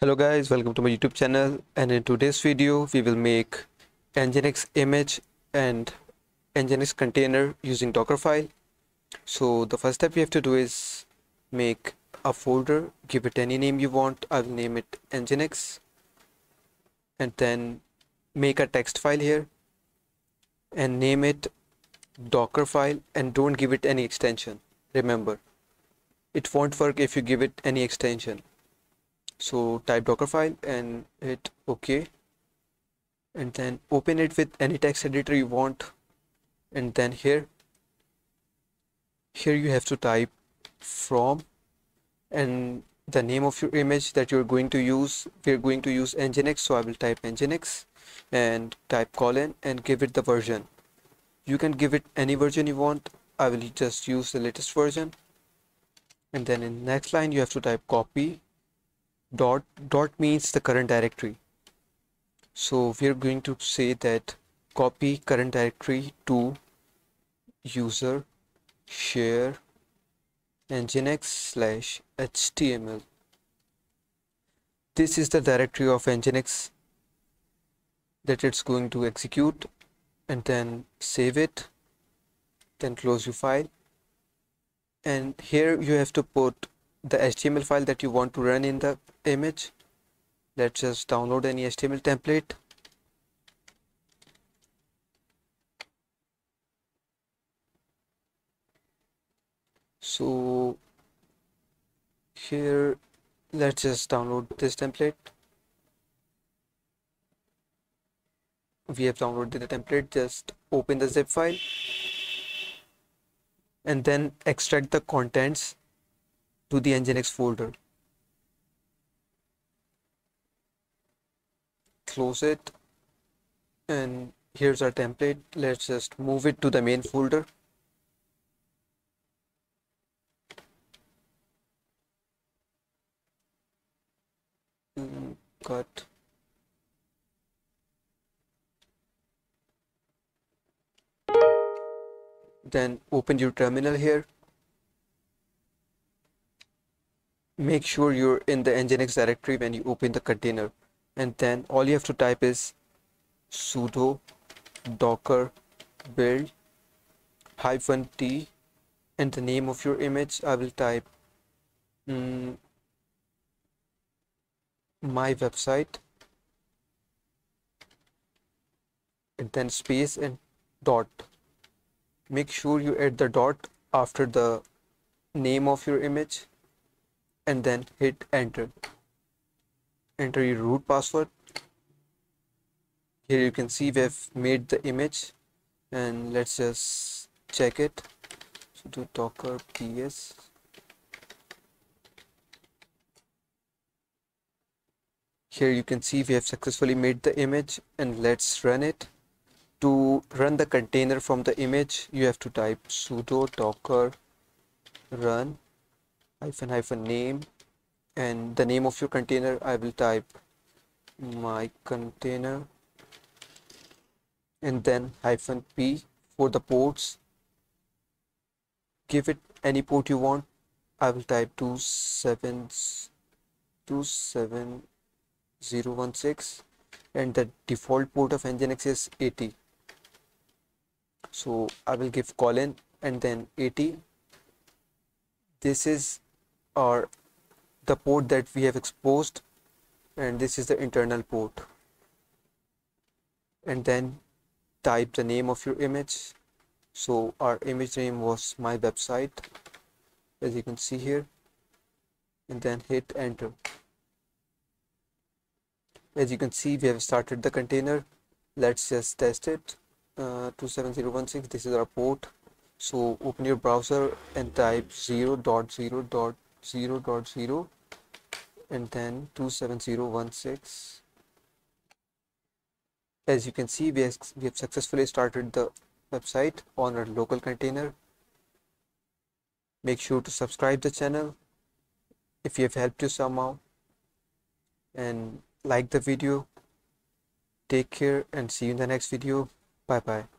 Hello guys, welcome to my YouTube channel and in today's video we will make Nginx image and Nginx container using Dockerfile. So the first step we have to do is make a folder, give it any name you want, I will name it Nginx and then make a text file here and name it Dockerfile and don't give it any extension. Remember, it won't work if you give it any extension so type dockerfile and hit ok. And then open it with any text editor you want. And then here here you have to type from and the name of your image that you're going to use. We're going to use nginx so i will type nginx and type colon and give it the version. You can give it any version you want. I will just use the latest version. And then in next line you have to type copy dot dot means the current directory. So we're going to say that copy current directory to user share nginx slash html. This is the directory of nginx that it's going to execute and then save it then close your file. And here you have to put the HTML file that you want to run in the image. Let's just download any HTML template. So here let's just download this template. We have downloaded the template. Just open the zip file and then extract the contents to the nginx folder. Close it and here's our template. Let's just move it to the main folder. Cut then open your terminal here make sure you're in the nginx directory when you open the container. And then all you have to type is sudo docker build hyphen t. And the name of your image I will type mm, my website. And then space and dot. Make sure you add the dot after the name of your image and then hit enter. Enter your root password. Here you can see we have made the image and let's just check it. sudo docker ps here you can see we have successfully made the image and let's run it. To run the container from the image you have to type sudo docker run hyphen hyphen name and the name of your container I will type my container and then hyphen p for the ports. Give it any port you want. I will type 27016 and the default port of nginx is 80 so I will give colon and then 80 this is our the port that we have exposed and this is the internal port. And then type the name of your image. So our image name was my website as you can see here and then hit enter. As you can see we have started the container. Let's just test it. Uh, 27016 this is our port. So open your browser and type 0.0.0 0.0 dot 0 and then 27016 as you can see we have, we have successfully started the website on our local container. Make sure to subscribe the channel if we have helped you somehow. And like the video. Take care and see you in the next video. Bye bye